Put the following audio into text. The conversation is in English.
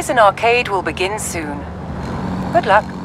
Horizon Arcade will begin soon. Good luck.